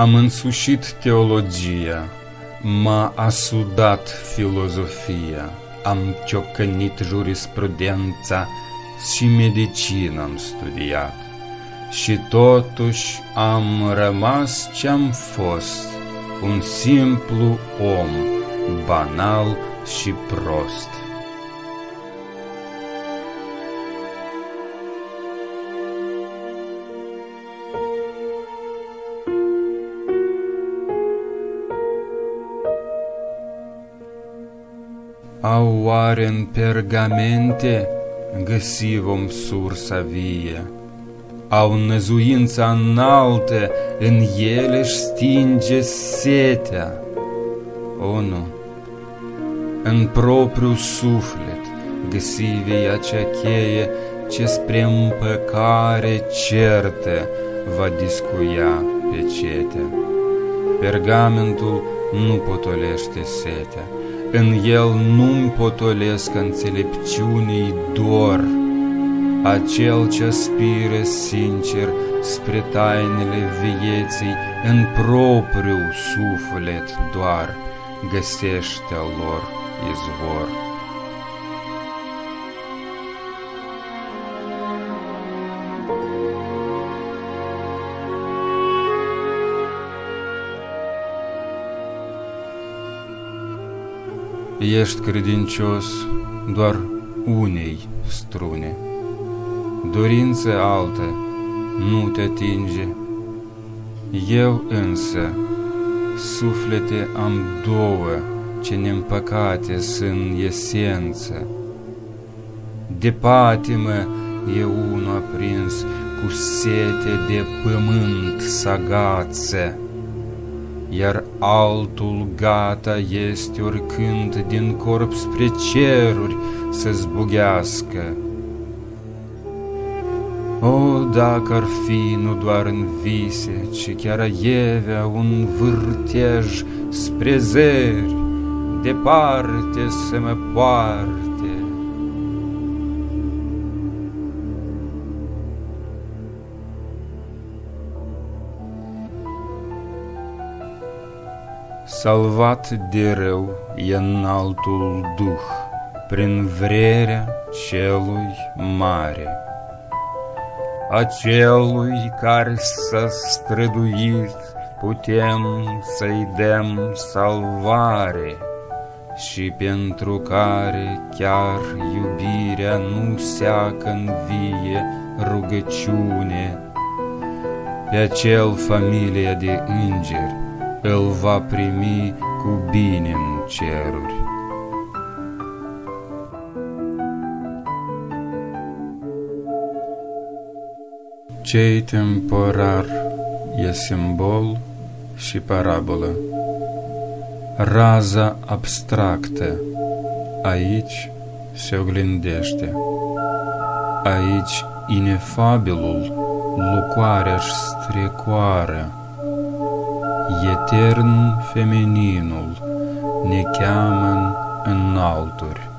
Am însușit teologia, m-a asudat filozofia, am ciocănit jurisprudența și medicină am studiat. Și totuși am rămas ce-am fost, un simplu om, banal și prost. Au oare în pergamente găsi vom sursa vie? Au năzuința înaltă, în ele își stinge setea. O, nu! În propriul suflet găsi vei acea cheie ce spre împăcare certă va discuia pe cetea. Pergamentul nu potolește setea, în el nu-mi potolesc înțelepciunii dor, acel ce aspiră sincer spre tainele vieții, în propriu suflet doar găsește lor izvor. Ești credincios doar unei strune, dorință altă nu te atinge. Eu însă, suflete am două ce ne-mpăcate sunt esență. De patimă e unul aprins cu sete de pământ sagață iar altul gata este oricând din corp spre ceruri să zbugească. O, dacă ar fi nu doar în vise, ci chiar aievea un vârtej spre zeri, departe să mă poartă, salvat de rău e înaltul duh, prin vrerea celui mare. Acelui care s-a străduit, putem să-i dăm salvare, și pentru care chiar iubirea nu seacă în vie rugăciune, pe acel familie de îngeri, îl va primi cu bine în ceruri. Cei temporar e simbol și parabolă. Raza abstractă aici se oglindește. Aici inefabilul lucoarea-și strecoară etern femininul ne cheamă în alturi.